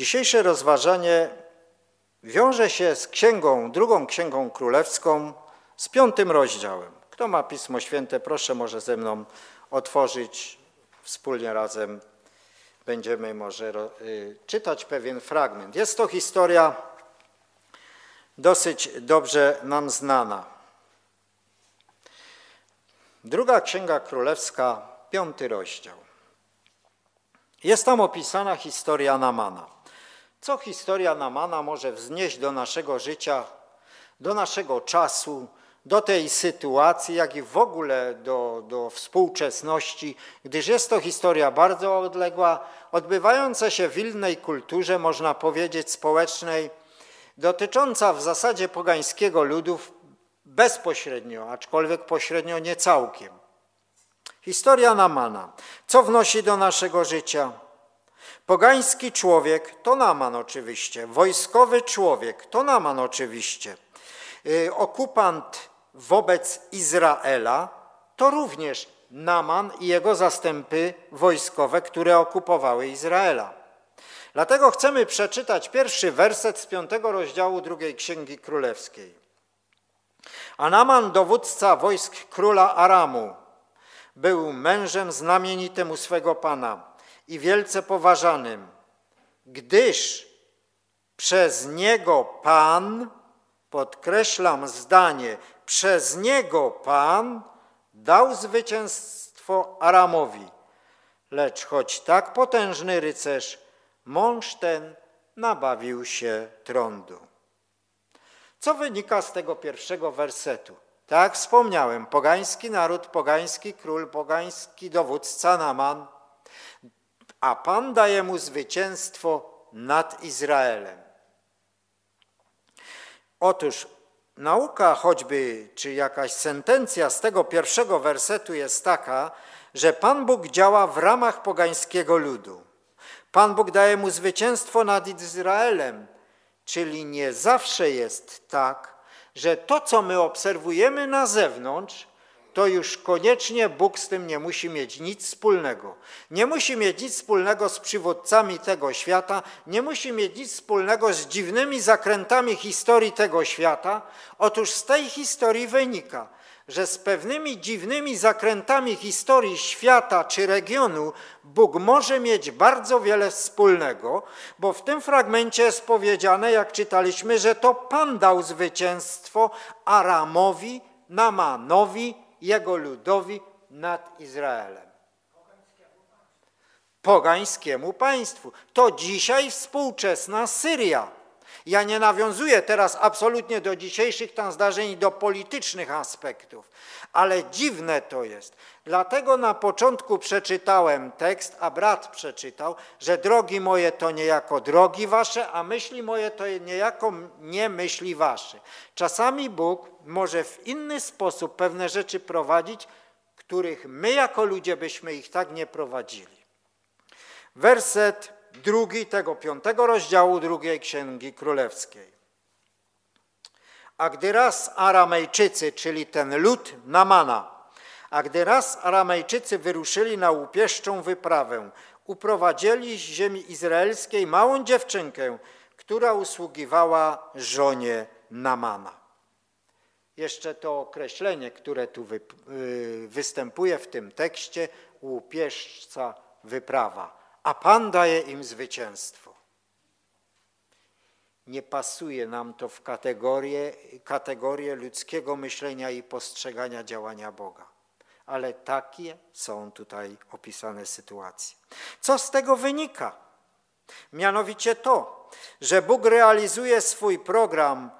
Dzisiejsze rozważanie wiąże się z księgą, drugą księgą królewską, z piątym rozdziałem. Kto ma Pismo Święte, proszę może ze mną otworzyć wspólnie razem. Będziemy może y, czytać pewien fragment. Jest to historia dosyć dobrze nam znana. Druga Księga Królewska, piąty rozdział. Jest tam opisana historia Namana. Co historia Namana może wznieść do naszego życia, do naszego czasu, do tej sytuacji, jak i w ogóle do, do współczesności, gdyż jest to historia bardzo odległa, odbywająca się w innej kulturze, można powiedzieć społecznej, dotycząca w zasadzie pogańskiego ludów bezpośrednio, aczkolwiek pośrednio nie całkiem. Historia Namana. Co wnosi do naszego życia? Pogański człowiek to Naman oczywiście, wojskowy człowiek to Naman oczywiście, y, okupant wobec Izraela to również Naman i jego zastępy wojskowe, które okupowały Izraela. Dlatego chcemy przeczytać pierwszy werset z piątego rozdziału drugiej Księgi Królewskiej. A Naman, dowódca wojsk króla Aramu, był mężem znamienitym u swego Pana i wielce poważanym, gdyż przez niego Pan, podkreślam zdanie, przez niego Pan dał zwycięstwo Aramowi. Lecz choć tak potężny rycerz, mąż ten nabawił się trądu. Co wynika z tego pierwszego wersetu? Tak jak wspomniałem, pogański naród, pogański król, pogański dowódca Naman, a Pan daje mu zwycięstwo nad Izraelem. Otóż nauka choćby, czy jakaś sentencja z tego pierwszego wersetu jest taka, że Pan Bóg działa w ramach pogańskiego ludu. Pan Bóg daje mu zwycięstwo nad Izraelem, czyli nie zawsze jest tak, że to, co my obserwujemy na zewnątrz, to już koniecznie Bóg z tym nie musi mieć nic wspólnego. Nie musi mieć nic wspólnego z przywódcami tego świata, nie musi mieć nic wspólnego z dziwnymi zakrętami historii tego świata. Otóż z tej historii wynika, że z pewnymi dziwnymi zakrętami historii świata czy regionu Bóg może mieć bardzo wiele wspólnego, bo w tym fragmencie jest powiedziane, jak czytaliśmy, że to Pan dał zwycięstwo Aramowi, Namanowi, jego ludowi nad Izraelem. Pogańskiemu państwu. To dzisiaj współczesna Syria. Ja nie nawiązuję teraz absolutnie do dzisiejszych tam zdarzeń do politycznych aspektów, ale dziwne to jest. Dlatego na początku przeczytałem tekst, a brat przeczytał, że drogi moje to niejako drogi wasze, a myśli moje to niejako nie myśli wasze. Czasami Bóg może w inny sposób pewne rzeczy prowadzić, których my jako ludzie byśmy ich tak nie prowadzili. Werset drugi tego piątego rozdziału drugiej Księgi Królewskiej. A gdy raz Aramejczycy, czyli ten lud Namana, a gdy raz Aramejczycy wyruszyli na łupieszczą wyprawę, uprowadzili z ziemi izraelskiej małą dziewczynkę, która usługiwała żonie Namana. Jeszcze to określenie, które tu wy, y, występuje w tym tekście, łupieszca wyprawa a Pan daje im zwycięstwo. Nie pasuje nam to w kategorię, kategorię ludzkiego myślenia i postrzegania działania Boga. Ale takie są tutaj opisane sytuacje. Co z tego wynika? Mianowicie to, że Bóg realizuje swój program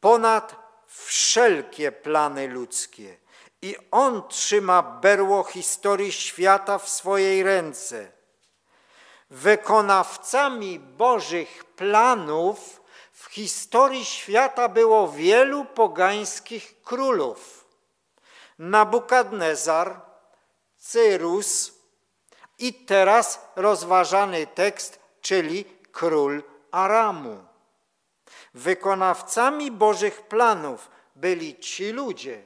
ponad wszelkie plany ludzkie i On trzyma berło historii świata w swojej ręce Wykonawcami Bożych planów w historii świata było wielu pogańskich królów. Nabukadnezar, Cyrus i teraz rozważany tekst, czyli król Aramu. Wykonawcami Bożych planów byli ci ludzie,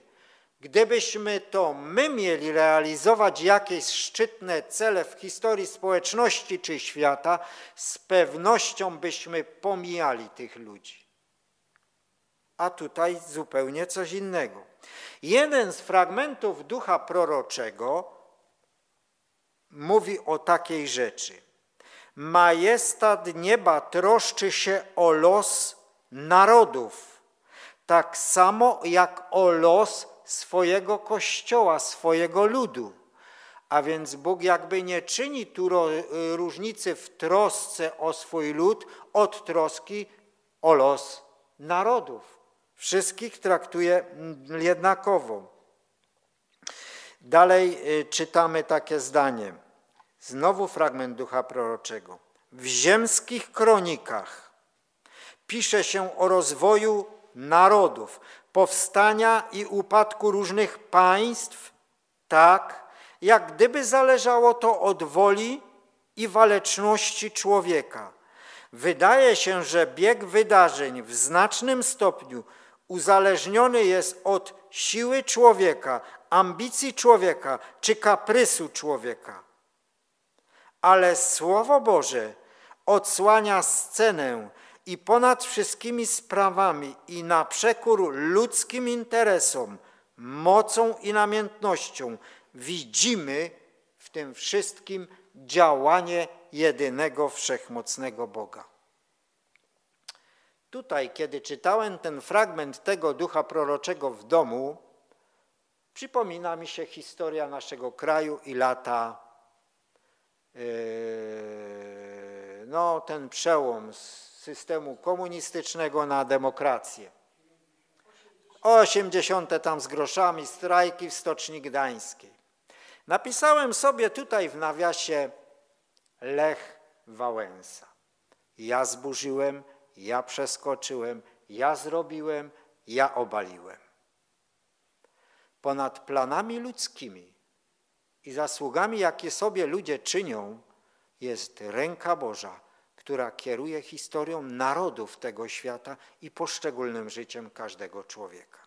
Gdybyśmy to my mieli realizować jakieś szczytne cele w historii społeczności czy świata, z pewnością byśmy pomijali tych ludzi. A tutaj zupełnie coś innego. Jeden z fragmentów ducha proroczego mówi o takiej rzeczy. Majestat nieba troszczy się o los narodów, tak samo jak o los swojego kościoła, swojego ludu. A więc Bóg jakby nie czyni tu różnicy w trosce o swój lud od troski o los narodów. Wszystkich traktuje jednakowo. Dalej y, czytamy takie zdanie. Znowu fragment ducha proroczego. W ziemskich kronikach pisze się o rozwoju narodów, powstania i upadku różnych państw, tak jak gdyby zależało to od woli i waleczności człowieka. Wydaje się, że bieg wydarzeń w znacznym stopniu uzależniony jest od siły człowieka, ambicji człowieka czy kaprysu człowieka. Ale Słowo Boże odsłania scenę i ponad wszystkimi sprawami i na przekór ludzkim interesom, mocą i namiętnością widzimy w tym wszystkim działanie jedynego wszechmocnego Boga. Tutaj, kiedy czytałem ten fragment tego ducha proroczego w domu, przypomina mi się historia naszego kraju i lata, yy, no ten przełom z systemu komunistycznego na demokrację. 80. tam z groszami, strajki w Stoczni Gdańskiej. Napisałem sobie tutaj w nawiasie Lech Wałęsa. Ja zburzyłem ja przeskoczyłem, ja zrobiłem, ja obaliłem. Ponad planami ludzkimi i zasługami, jakie sobie ludzie czynią, jest ręka Boża, która kieruje historią narodów tego świata i poszczególnym życiem każdego człowieka.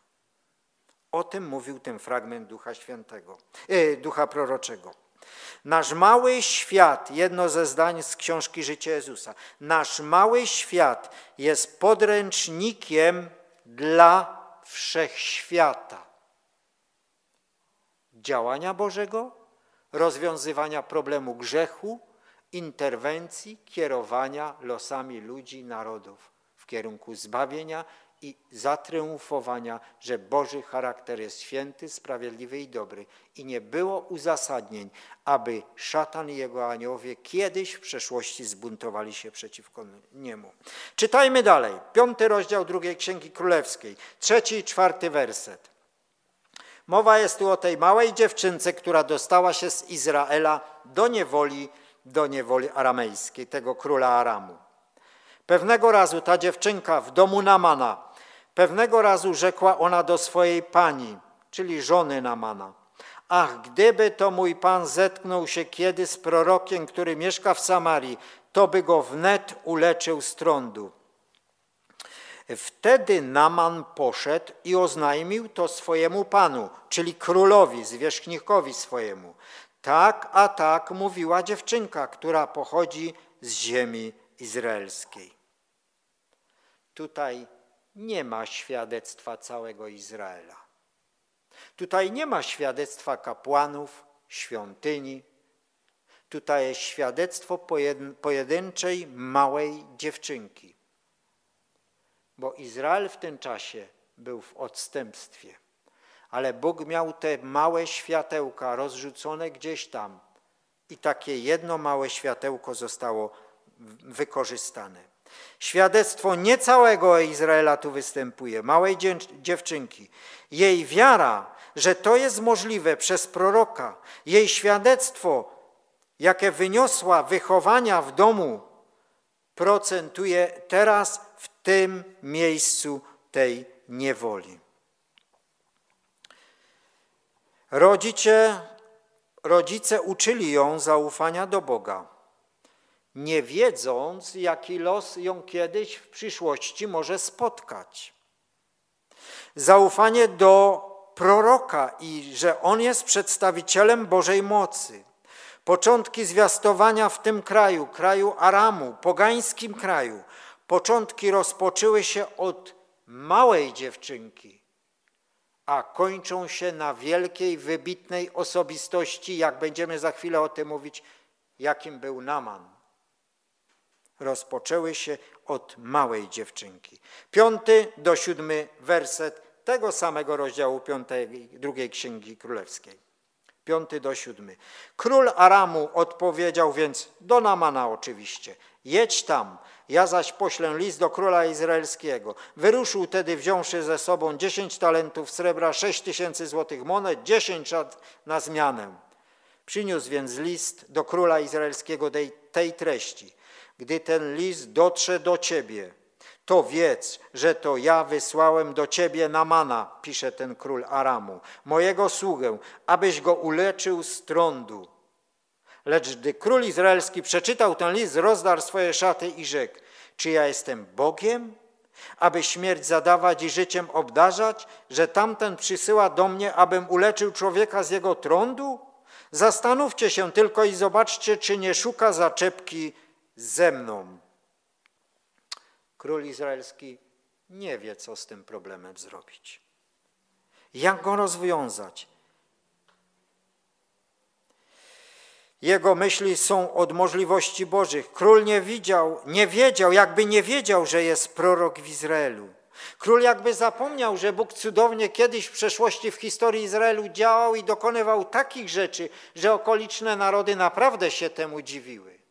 O tym mówił ten fragment Ducha Świętego, e, Ducha Proroczego. Nasz mały świat, jedno ze zdań z książki Życie Jezusa, nasz mały świat jest podręcznikiem dla wszechświata. Działania Bożego, rozwiązywania problemu grzechu, interwencji, kierowania losami ludzi, narodów w kierunku zbawienia i zatriumfowania, że Boży charakter jest święty, sprawiedliwy i dobry. I nie było uzasadnień, aby szatan i jego aniołowie kiedyś w przeszłości zbuntowali się przeciwko niemu. Czytajmy dalej. Piąty rozdział drugiej Księgi Królewskiej, trzeci i czwarty werset. Mowa jest tu o tej małej dziewczynce, która dostała się z Izraela do niewoli, do niewoli aramejskiej, tego króla Aramu. Pewnego razu ta dziewczynka w domu Namana Pewnego razu rzekła ona do swojej pani, czyli żony Namana. Ach, gdyby to mój pan zetknął się kiedy z prorokiem, który mieszka w Samarii, to by go wnet uleczył z trądu. Wtedy Naman poszedł i oznajmił to swojemu panu, czyli królowi, zwierzchnikowi swojemu. Tak, a tak mówiła dziewczynka, która pochodzi z ziemi izraelskiej. Tutaj nie ma świadectwa całego Izraela. Tutaj nie ma świadectwa kapłanów, świątyni. Tutaj jest świadectwo pojedynczej, małej dziewczynki. Bo Izrael w tym czasie był w odstępstwie. Ale Bóg miał te małe światełka rozrzucone gdzieś tam i takie jedno małe światełko zostało wykorzystane. Świadectwo nie całego Izraela tu występuje, małej dziewczynki. Jej wiara, że to jest możliwe przez proroka, jej świadectwo, jakie wyniosła wychowania w domu, procentuje teraz w tym miejscu tej niewoli. Rodzice, rodzice uczyli ją zaufania do Boga nie wiedząc, jaki los ją kiedyś w przyszłości może spotkać. Zaufanie do proroka i że on jest przedstawicielem Bożej mocy. Początki zwiastowania w tym kraju, kraju Aramu, pogańskim kraju, początki rozpoczęły się od małej dziewczynki, a kończą się na wielkiej, wybitnej osobistości, jak będziemy za chwilę o tym mówić, jakim był Naman. Rozpoczęły się od małej dziewczynki. Piąty do siódmy werset tego samego rozdziału piątej, drugiej Księgi Królewskiej. Piąty do siódmy. Król Aramu odpowiedział więc do Namana oczywiście. Jedź tam, ja zaś poślę list do króla izraelskiego. Wyruszył tedy wziąwszy ze sobą dziesięć talentów srebra, sześć tysięcy złotych monet, dziesięć szat na zmianę. Przyniósł więc list do króla izraelskiego tej, tej treści. Gdy ten list dotrze do ciebie, to wiedz, że to ja wysłałem do ciebie Namana, pisze ten król Aramu, mojego sługę, abyś go uleczył z trądu. Lecz gdy król izraelski przeczytał ten list, rozdarł swoje szaty i rzekł, czy ja jestem Bogiem, aby śmierć zadawać i życiem obdarzać, że tamten przysyła do mnie, abym uleczył człowieka z jego trądu? Zastanówcie się tylko i zobaczcie, czy nie szuka zaczepki ze mną. Król izraelski nie wie, co z tym problemem zrobić. Jak go rozwiązać? Jego myśli są od możliwości Bożych. Król nie widział, nie wiedział, jakby nie wiedział, że jest prorok w Izraelu. Król jakby zapomniał, że Bóg cudownie kiedyś w przeszłości w historii Izraelu działał i dokonywał takich rzeczy, że okoliczne narody naprawdę się temu dziwiły.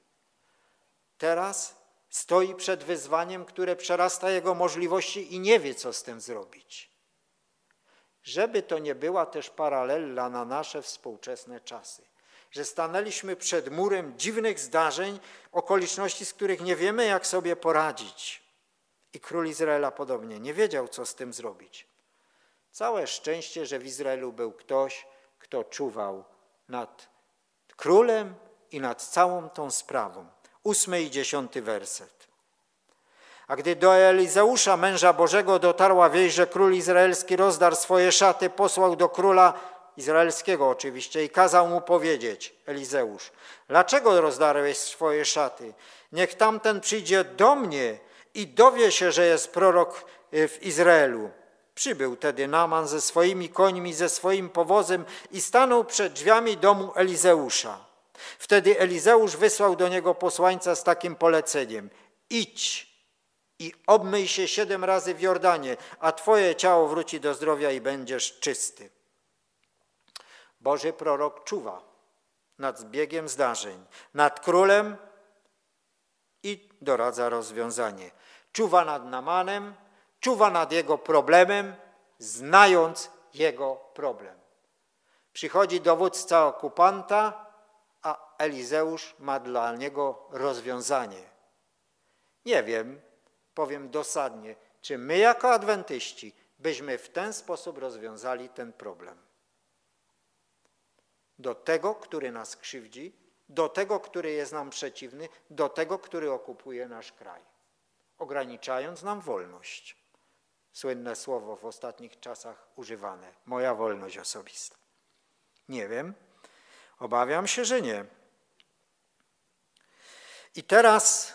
Teraz stoi przed wyzwaniem, które przerasta jego możliwości i nie wie, co z tym zrobić. Żeby to nie była też paralela na nasze współczesne czasy że stanęliśmy przed murem dziwnych zdarzeń, okoliczności, z których nie wiemy, jak sobie poradzić. I król Izraela podobnie nie wiedział, co z tym zrobić. Całe szczęście, że w Izraelu był ktoś, kto czuwał nad królem i nad całą tą sprawą. Ósmy i dziesiąty werset. A gdy do Elizeusza, męża Bożego, dotarła wieść, że król izraelski rozdarł swoje szaty, posłał do króla izraelskiego oczywiście, i kazał mu powiedzieć, Elizeusz, dlaczego rozdarłeś swoje szaty? Niech tamten przyjdzie do mnie i dowie się, że jest prorok y, w Izraelu. Przybył tedy Naman ze swoimi końmi, ze swoim powozem i stanął przed drzwiami domu Elizeusza. Wtedy Elizeusz wysłał do niego posłańca z takim poleceniem: Idź i obmyj się siedem razy w Jordanie, a twoje ciało wróci do zdrowia i będziesz czysty. Boży prorok czuwa nad zbiegiem zdarzeń, nad królem i doradza rozwiązanie. Czuwa nad Namanem, czuwa nad jego problemem, znając jego problem. Przychodzi dowódca okupanta, a Elizeusz ma dla niego rozwiązanie. Nie wiem, powiem dosadnie, czy my jako adwentyści byśmy w ten sposób rozwiązali ten problem do tego, który nas krzywdzi, do tego, który jest nam przeciwny, do tego, który okupuje nasz kraj, ograniczając nam wolność. Słynne słowo w ostatnich czasach używane moja wolność osobista. Nie wiem, obawiam się, że nie. I teraz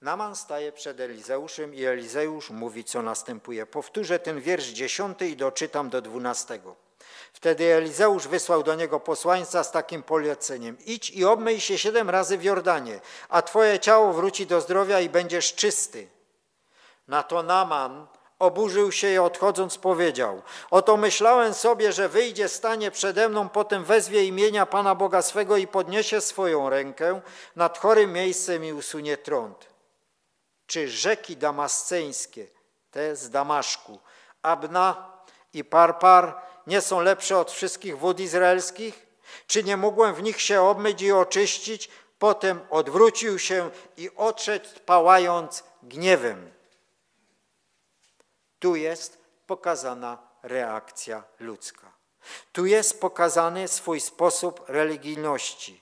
Naman staje przed Elizeuszem i Elizeusz mówi, co następuje. Powtórzę ten wiersz dziesiąty i doczytam do dwunastego. Wtedy Elizeusz wysłał do niego posłańca z takim poleceniem. Idź i obmyj się siedem razy w Jordanie, a twoje ciało wróci do zdrowia i będziesz czysty. Na to Naman oburzył się i odchodząc powiedział, oto myślałem sobie, że wyjdzie, stanie przede mną, potem wezwie imienia Pana Boga swego i podniesie swoją rękę nad chorym miejscem i usunie trąd. Czy rzeki damasceńskie, te z Damaszku, Abna i Parpar, nie są lepsze od wszystkich wód izraelskich? Czy nie mogłem w nich się obmyć i oczyścić? Potem odwrócił się i odszedł, pałając gniewem. Tu jest pokazana reakcja ludzka. Tu jest pokazany swój sposób religijności.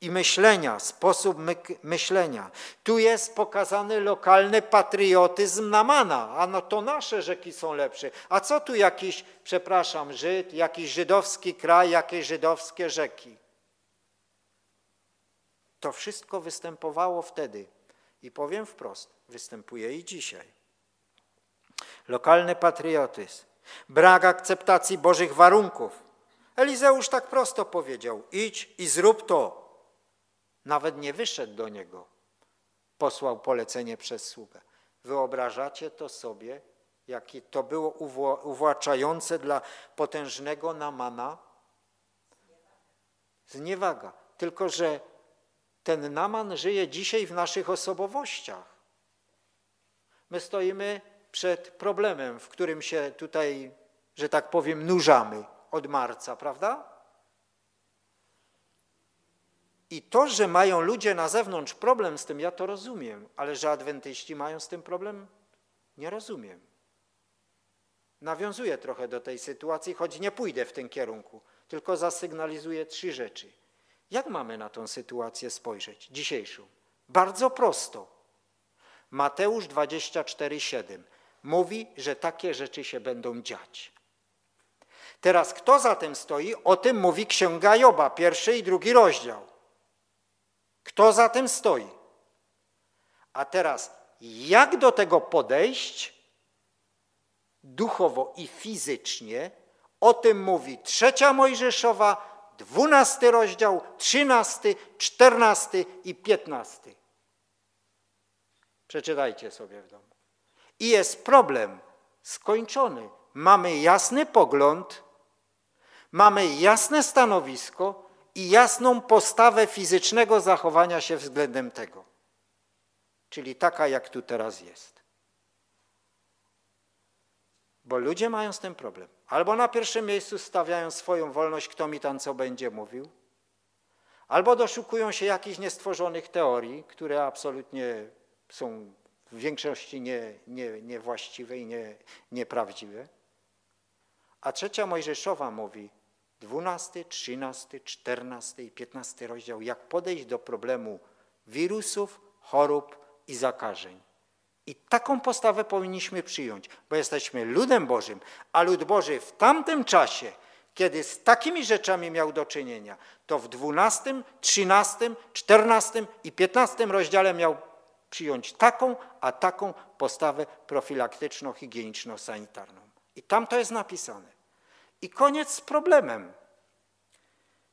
i myślenia, sposób myślenia. Tu jest pokazany lokalny patriotyzm Namana. A no to nasze rzeki są lepsze. A co tu jakiś, przepraszam, Żyd, jakiś żydowski kraj, jakieś żydowskie rzeki? To wszystko występowało wtedy. I powiem wprost, występuje i dzisiaj. Lokalny patriotyzm, brak akceptacji Bożych warunków. Elizeusz tak prosto powiedział: idź i zrób to. Nawet nie wyszedł do niego. Posłał polecenie przez sługę. Wyobrażacie to sobie, jakie to było uwłaczające dla potężnego Namana? Zniewaga. Tylko, że ten Naman żyje dzisiaj w naszych osobowościach. My stoimy przed problemem, w którym się tutaj, że tak powiem, nurzamy od marca, prawda? I to, że mają ludzie na zewnątrz problem z tym, ja to rozumiem, ale że adwentyści mają z tym problem, nie rozumiem. Nawiązuję trochę do tej sytuacji, choć nie pójdę w tym kierunku, tylko zasygnalizuję trzy rzeczy. Jak mamy na tą sytuację spojrzeć, dzisiejszą? Bardzo prosto. Mateusz 24,7 mówi, że takie rzeczy się będą dziać. Teraz kto za tym stoi? O tym mówi Księga Joba, pierwszy i drugi rozdział. Kto za tym stoi? A teraz, jak do tego podejść duchowo i fizycznie? O tym mówi trzecia Mojżeszowa, dwunasty rozdział, trzynasty, czternasty i piętnasty. Przeczytajcie sobie w domu. I jest problem skończony. Mamy jasny pogląd, mamy jasne stanowisko, i jasną postawę fizycznego zachowania się względem tego. Czyli taka, jak tu teraz jest. Bo ludzie mają z tym problem. Albo na pierwszym miejscu stawiają swoją wolność, kto mi tam co będzie mówił, albo doszukują się jakichś niestworzonych teorii, które absolutnie są w większości nie, nie, niewłaściwe i nie, nieprawdziwe. A trzecia Mojżeszowa mówi, 12, 13, 14 i 15 rozdział, jak podejść do problemu wirusów, chorób i zakażeń. I taką postawę powinniśmy przyjąć, bo jesteśmy ludem Bożym, a lud Boży w tamtym czasie, kiedy z takimi rzeczami miał do czynienia, to w 12, 13, 14 i 15 rozdziale miał przyjąć taką, a taką postawę profilaktyczno-higieniczno-sanitarną. I tam to jest napisane. I koniec z problemem.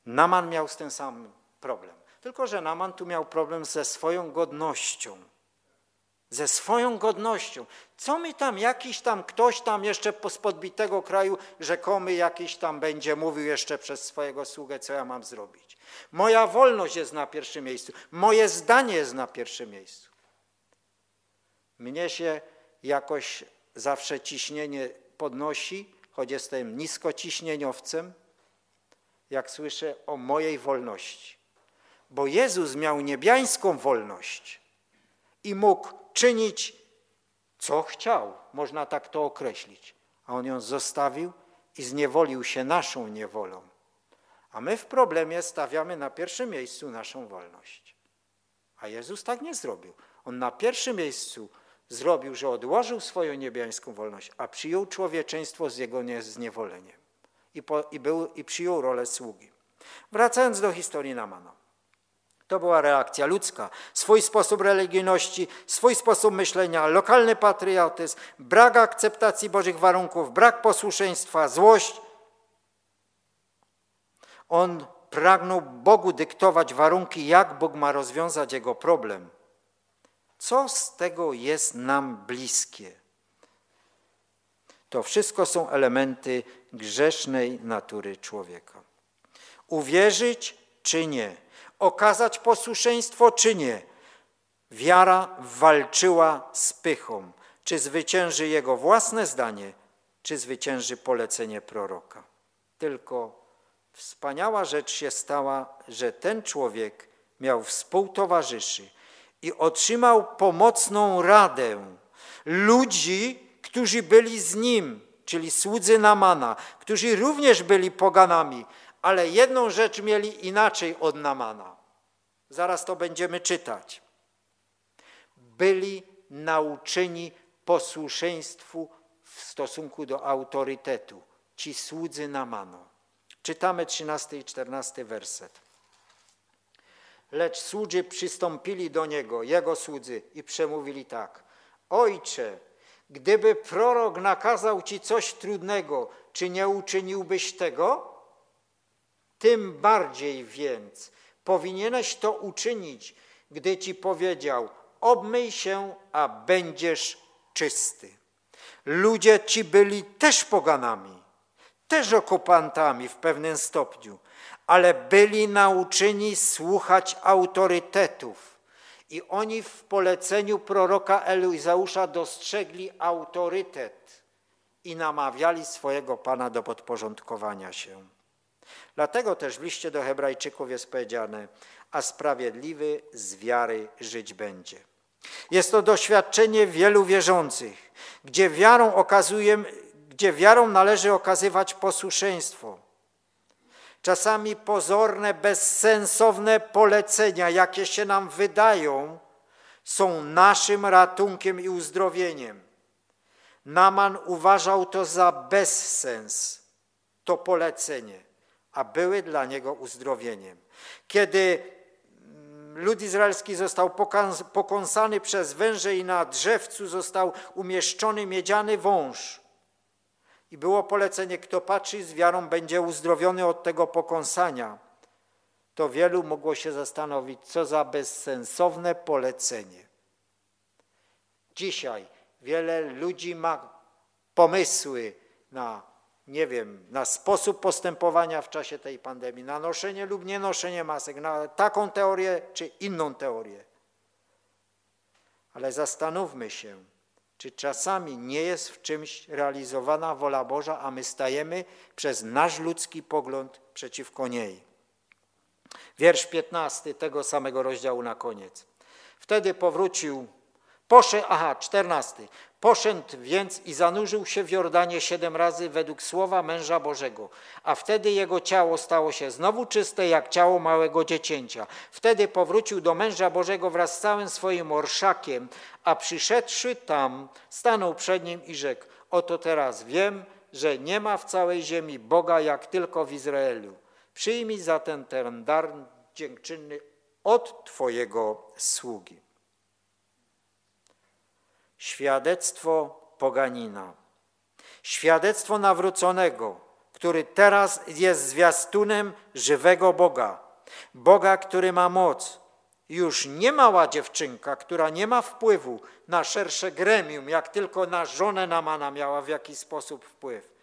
Naman miał z tym sam problem. Tylko, że Naman tu miał problem ze swoją godnością. Ze swoją godnością. Co mi tam, jakiś tam, ktoś tam jeszcze z podbitego kraju rzekomy jakiś tam będzie mówił jeszcze przez swojego sługę, co ja mam zrobić. Moja wolność jest na pierwszym miejscu. Moje zdanie jest na pierwszym miejscu. Mnie się jakoś zawsze ciśnienie podnosi, choć jestem niskociśnieniowcem, jak słyszę o mojej wolności. Bo Jezus miał niebiańską wolność i mógł czynić, co chciał, można tak to określić. A On ją zostawił i zniewolił się naszą niewolą. A my w problemie stawiamy na pierwszym miejscu naszą wolność. A Jezus tak nie zrobił. On na pierwszym miejscu zrobił, że odłożył swoją niebiańską wolność, a przyjął człowieczeństwo z jego zniewoleniem i, po, i, był, i przyjął rolę sługi. Wracając do historii Namana. To była reakcja ludzka, swój sposób religijności, swój sposób myślenia, lokalny patriotyzm, brak akceptacji Bożych warunków, brak posłuszeństwa, złość. On pragnął Bogu dyktować warunki, jak Bóg ma rozwiązać jego problem. Co z tego jest nam bliskie? To wszystko są elementy grzesznej natury człowieka. Uwierzyć czy nie, okazać posłuszeństwo czy nie, wiara walczyła z pychą. Czy zwycięży jego własne zdanie, czy zwycięży polecenie proroka. Tylko wspaniała rzecz się stała, że ten człowiek miał współtowarzyszy i otrzymał pomocną radę ludzi, którzy byli z nim, czyli słudzy Namana, którzy również byli poganami, ale jedną rzecz mieli inaczej od Namana. Zaraz to będziemy czytać. Byli nauczeni posłuszeństwu w stosunku do autorytetu. Ci słudzy Namano. Czytamy 13 i 14 werset. Lecz słudzy przystąpili do niego, jego słudzy, i przemówili tak. Ojcze, gdyby prorok nakazał ci coś trudnego, czy nie uczyniłbyś tego? Tym bardziej więc powinieneś to uczynić, gdy ci powiedział: Obmyj się, a będziesz czysty. Ludzie ci byli też poganami, też okupantami w pewnym stopniu, ale byli nauczeni słuchać autorytetów. I oni w poleceniu proroka Elizeusza dostrzegli autorytet i namawiali swojego Pana do podporządkowania się. Dlatego też w liście do Hebrajczyków jest powiedziane, a sprawiedliwy z wiary żyć będzie. Jest to doświadczenie wielu wierzących, gdzie wiarą, okazuje, gdzie wiarą należy okazywać posłuszeństwo. Czasami pozorne, bezsensowne polecenia, jakie się nam wydają, są naszym ratunkiem i uzdrowieniem. Naman uważał to za bezsens, to polecenie, a były dla niego uzdrowieniem. Kiedy lud izraelski został pokąsany przez węże i na drzewcu został umieszczony miedziany wąż. I było polecenie, kto patrzy z wiarą, będzie uzdrowiony od tego pokąsania. To wielu mogło się zastanowić, co za bezsensowne polecenie. Dzisiaj wiele ludzi ma pomysły na nie wiem, na sposób postępowania w czasie tej pandemii, na noszenie lub nie noszenie masek, na taką teorię czy inną teorię. Ale zastanówmy się, czy czasami nie jest w czymś realizowana wola Boża, a my stajemy przez nasz ludzki pogląd przeciwko niej. Wiersz 15 tego samego rozdziału na koniec. Wtedy powrócił, poszedł, aha, 14. Poszedł więc i zanurzył się w Jordanie siedem razy według słowa męża Bożego, a wtedy jego ciało stało się znowu czyste jak ciało małego dziecięcia. Wtedy powrócił do męża Bożego wraz z całym swoim orszakiem, a przyszedłszy tam, stanął przed nim i rzekł, oto teraz wiem, że nie ma w całej ziemi Boga jak tylko w Izraelu. Przyjmij zatem ten dar dziękczynny od Twojego sługi. Świadectwo poganina. Świadectwo nawróconego, który teraz jest zwiastunem żywego Boga. Boga, który ma moc. Już nie mała dziewczynka, która nie ma wpływu na szersze gremium, jak tylko na żonę Namana miała w jakiś sposób wpływ.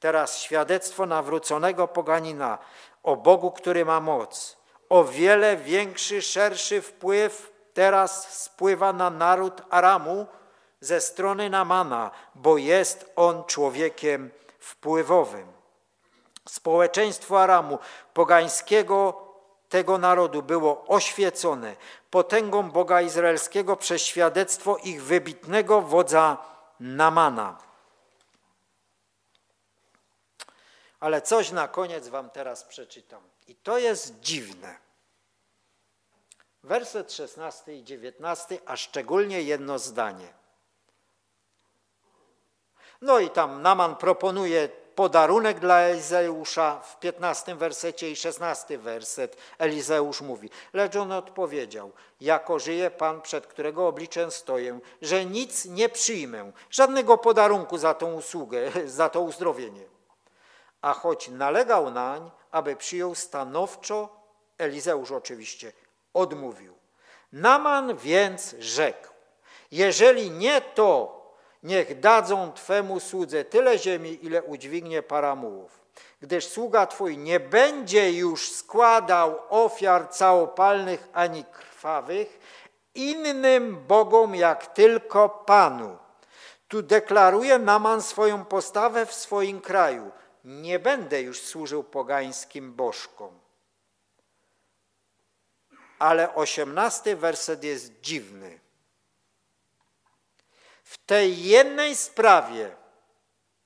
Teraz świadectwo nawróconego poganina o Bogu, który ma moc. O wiele większy, szerszy wpływ teraz spływa na naród Aramu, ze strony Namana, bo jest on człowiekiem wpływowym. Społeczeństwo Aramu, pogańskiego tego narodu było oświecone potęgą Boga Izraelskiego przez świadectwo ich wybitnego wodza Namana. Ale coś na koniec wam teraz przeczytam. I to jest dziwne. Werset 16 i 19, a szczególnie jedno zdanie. No i tam Naman proponuje podarunek dla Elizeusza w 15 wersecie i 16 werset. Elizeusz mówi, lecz on odpowiedział, jako żyje Pan, przed którego obliczem stoję, że nic nie przyjmę, żadnego podarunku za tą usługę, za to uzdrowienie. A choć nalegał nań, aby przyjął stanowczo, Elizeusz oczywiście odmówił. Naman więc rzekł, jeżeli nie to, Niech dadzą Twemu słudze tyle ziemi, ile udźwignie paramułów. Gdyż sługa Twój nie będzie już składał ofiar całopalnych ani krwawych innym bogom, jak tylko Panu. Tu deklaruje Naman swoją postawę w swoim kraju. Nie będę już służył pogańskim bożkom. Ale osiemnasty werset jest dziwny. Tej jednej sprawie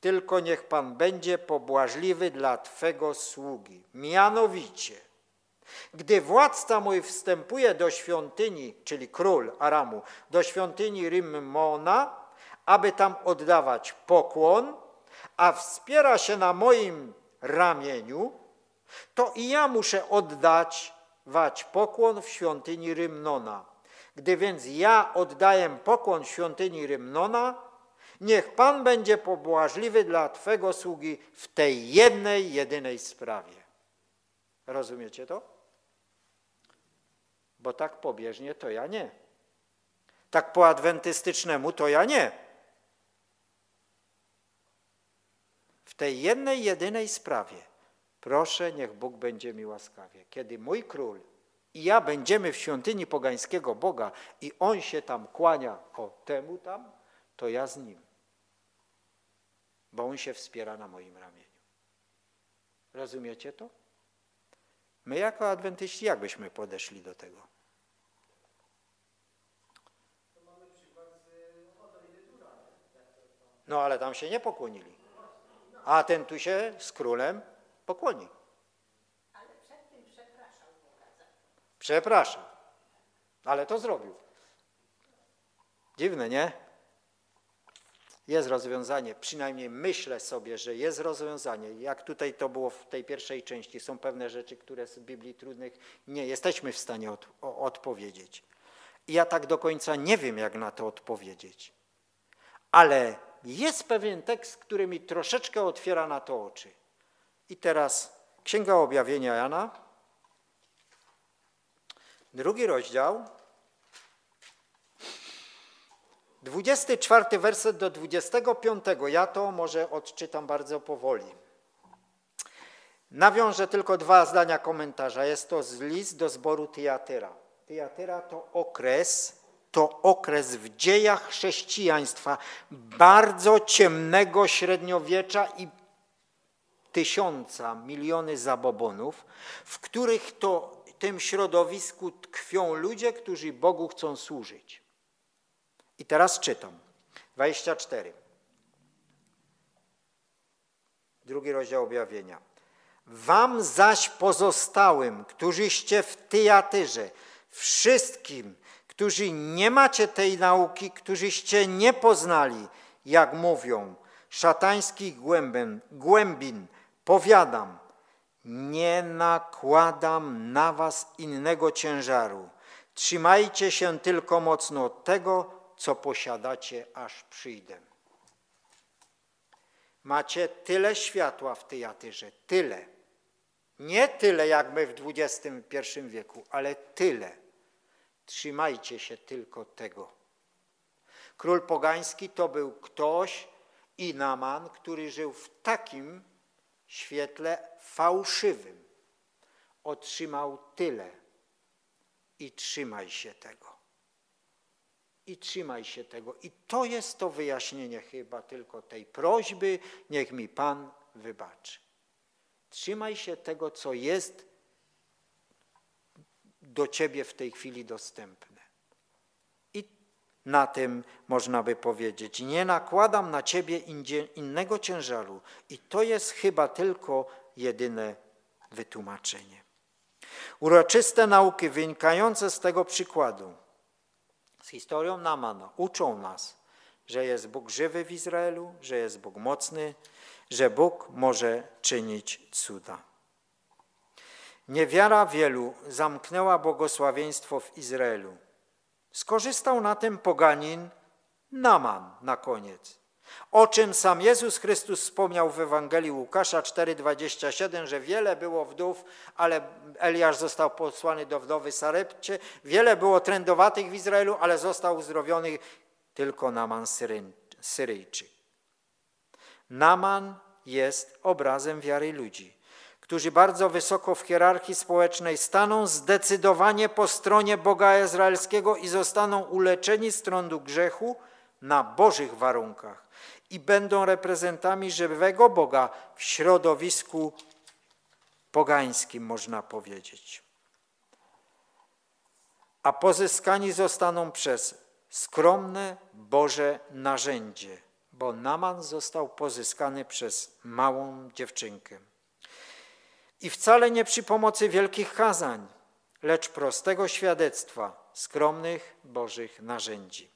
tylko niech Pan będzie pobłażliwy dla Twego sługi. Mianowicie, Gdy władca mój wstępuje do świątyni, czyli król Aramu, do świątyni Rimmona, aby tam oddawać pokłon, a wspiera się na moim ramieniu, to i ja muszę oddać wać pokłon w świątyni Rymnona. Gdy więc ja oddaję pokłon świątyni Rymnona, niech Pan będzie pobłażliwy dla Twego sługi w tej jednej, jedynej sprawie. Rozumiecie to? Bo tak pobieżnie to ja nie. Tak po adwentystycznemu to ja nie. W tej jednej, jedynej sprawie proszę, niech Bóg będzie mi łaskawie. Kiedy mój król i ja będziemy w świątyni pogańskiego Boga i on się tam kłania o temu tam, to ja z nim. Bo on się wspiera na moim ramieniu. Rozumiecie to? My jako adwentyści jak byśmy podeszli do tego? No ale tam się nie pokłonili. A ten tu się z królem pokłoni. Ale przed tym przepraszał Boga za to. Przepraszam, ale to zrobił. Dziwne, nie? Jest rozwiązanie, przynajmniej myślę sobie, że jest rozwiązanie. Jak tutaj to było w tej pierwszej części, są pewne rzeczy, które z Biblii trudnych nie jesteśmy w stanie od, o, odpowiedzieć. I ja tak do końca nie wiem, jak na to odpowiedzieć. Ale jest pewien tekst, który mi troszeczkę otwiera na to oczy. I teraz Księga Objawienia Jana, drugi rozdział, 24 werset do 25. Ja to może odczytam bardzo powoli. Nawiążę tylko dwa zdania komentarza. Jest to z list do zboru Tyjatyra. Tyjatyra to okres, to okres w dziejach chrześcijaństwa bardzo ciemnego średniowiecza i tysiąca, miliony zabobonów, w których to tym środowisku tkwią ludzie, którzy Bogu chcą służyć. I teraz czytam. 24. Drugi rozdział objawienia. Wam zaś pozostałym, którzyście w Tyjatyrze, wszystkim, którzy nie macie tej nauki, którzyście nie poznali, jak mówią, szatańskich głębin, głębin, powiadam, nie nakładam na was innego ciężaru. Trzymajcie się tylko mocno tego, co posiadacie, aż przyjdę. Macie tyle światła w Tyjatyrze, tyle. Nie tyle jak my w XXI wieku, ale tyle. Trzymajcie się tylko tego. Król pogański to był ktoś, Inaman, który żył w takim świetle fałszywym. Otrzymał tyle i trzymaj się tego. I trzymaj się tego. I to jest to wyjaśnienie chyba tylko tej prośby, niech mi Pan wybaczy. Trzymaj się tego, co jest do Ciebie w tej chwili dostępne. Na tym można by powiedzieć, nie nakładam na Ciebie innego ciężaru. I to jest chyba tylko jedyne wytłumaczenie. Uroczyste nauki wynikające z tego przykładu, z historią Namana, uczą nas, że jest Bóg żywy w Izraelu, że jest Bóg mocny, że Bóg może czynić cuda. Niewiara wielu zamknęła błogosławieństwo w Izraelu. Skorzystał na tym poganin Naman na koniec. O czym sam Jezus Chrystus wspomniał w Ewangelii Łukasza 4,27, że wiele było wdów, ale Eliasz został posłany do wdowy Sarepcie. Wiele było trędowatych w Izraelu, ale został uzdrowiony tylko Naman Syryjczyk. Naman jest obrazem wiary ludzi którzy bardzo wysoko w hierarchii społecznej staną zdecydowanie po stronie Boga Izraelskiego i zostaną uleczeni z trądu grzechu na Bożych warunkach i będą reprezentami żywego Boga w środowisku pogańskim, można powiedzieć. A pozyskani zostaną przez skromne Boże narzędzie, bo Naman został pozyskany przez małą dziewczynkę. I wcale nie przy pomocy wielkich kazań, lecz prostego świadectwa, skromnych Bożych narzędzi.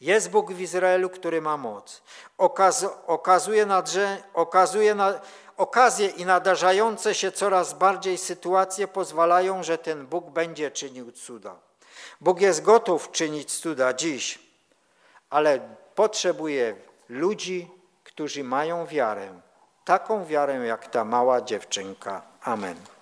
Jest Bóg w Izraelu, który ma moc. Okaz, okazuje, nadrze, okazuje na, okazje i nadarzające się coraz bardziej sytuacje pozwalają, że ten Bóg będzie czynił cuda. Bóg jest gotów czynić cuda dziś, ale potrzebuje ludzi, którzy mają wiarę, taką wiarę jak ta mała dziewczynka. Amen.